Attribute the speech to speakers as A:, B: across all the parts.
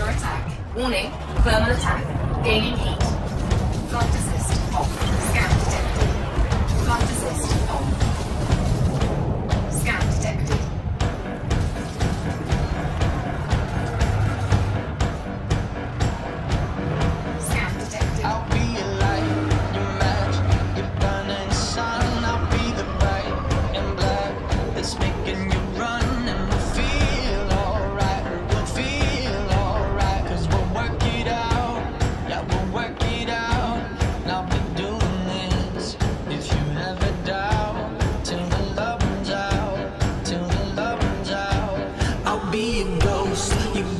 A: under attack. Warning, thermal attack. Gaining heat. Flight assist off. Scan detected. Flight assist off. Scan detected.
B: You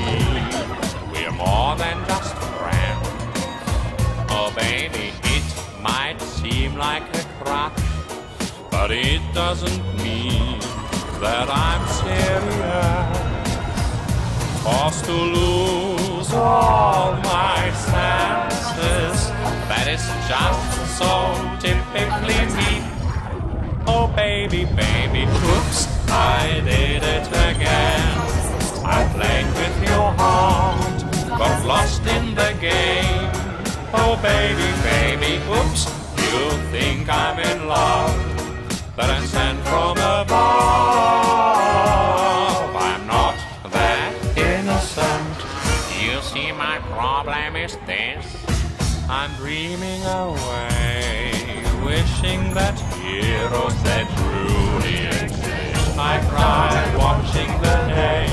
B: like a crotch. But it
C: doesn't mean that I'm serious. Forced to lose all my senses. That is just so typically me. Oh baby, baby, oops, I did it again. I played with your heart, got lost in the game. Oh baby, you think I'm in love, but I'm sent from above. I'm not that innocent. You see, my problem is this I'm dreaming away, wishing that heroes that truly exist. I cry watching the day.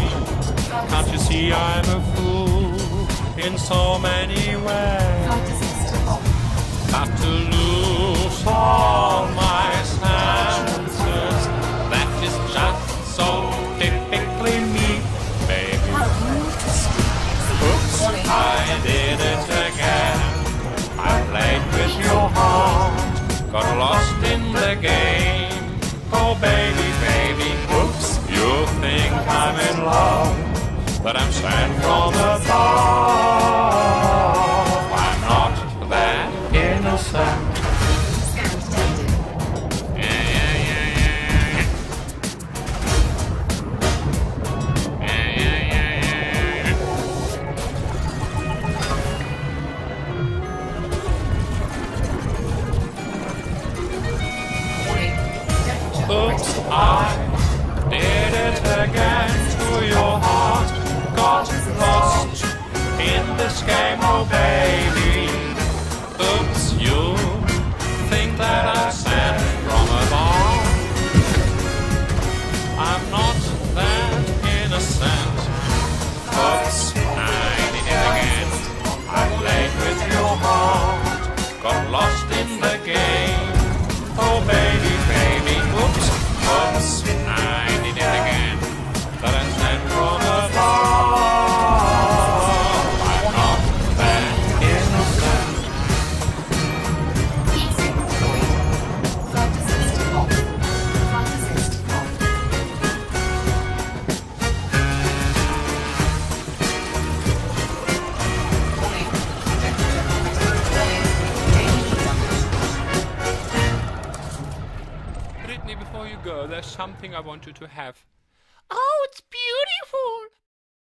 C: Can't you see I'm a fool in so many ways? Think I'm in love, but I'm sent from above. I'm not that innocent.
A: Scan
C: ah. detected. Your heart. Got lost in this game, oh baby. Something I want you to have.